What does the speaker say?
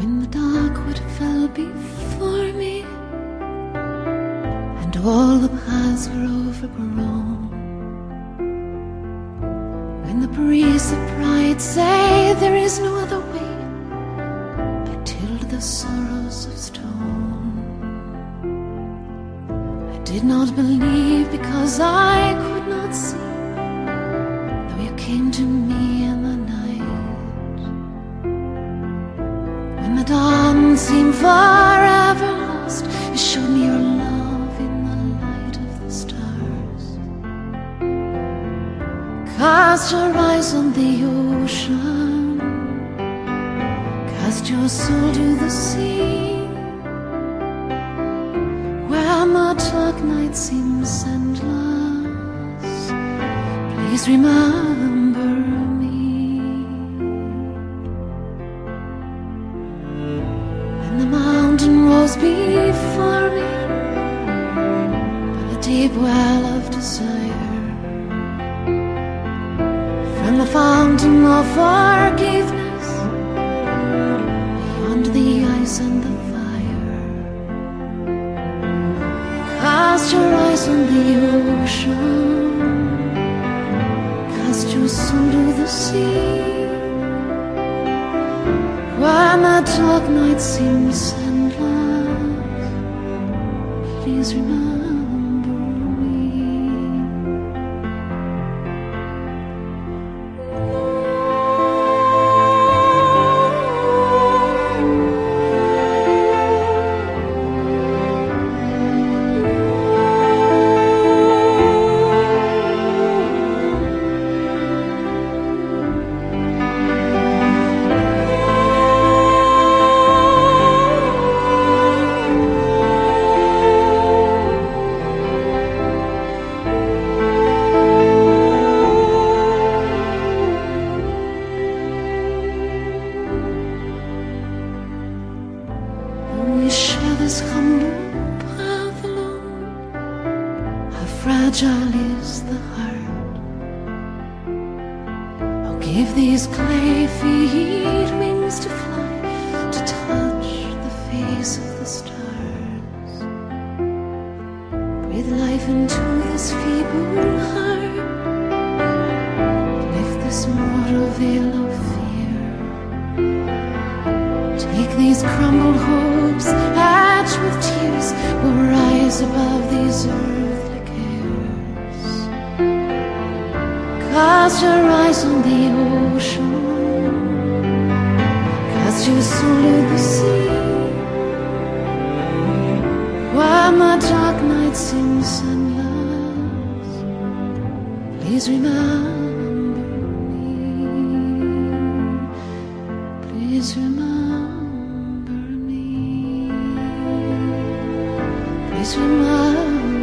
when the darkwood fell before me and all the paths were overgrown. When the breeze of pride say there is no other way, I tilled the sorrows of stone. I did not believe because I could not see, though you came to me. Dawn seemed forever lost, you showed me your love in the light of the stars. Cast your eyes on the ocean, cast your soul to the sea, where the dark night seems endless. Please remember the fountain of forgiveness, beyond the ice and the fire. Cast your eyes on the ocean, cast your soul to the sea. When the dark night seems endless, please remember is the heart? I'll give these clay feet wings to fly, to touch the face of the stars. Breathe life into this feeble heart. Lift this mortal veil of fear. Take these crumbled hopes, hatch with tears, will rise above these earthly Cast your eyes on the ocean, cast your soul to the sea. While my dark night seems endless, please remember me. Please remember me. Please remember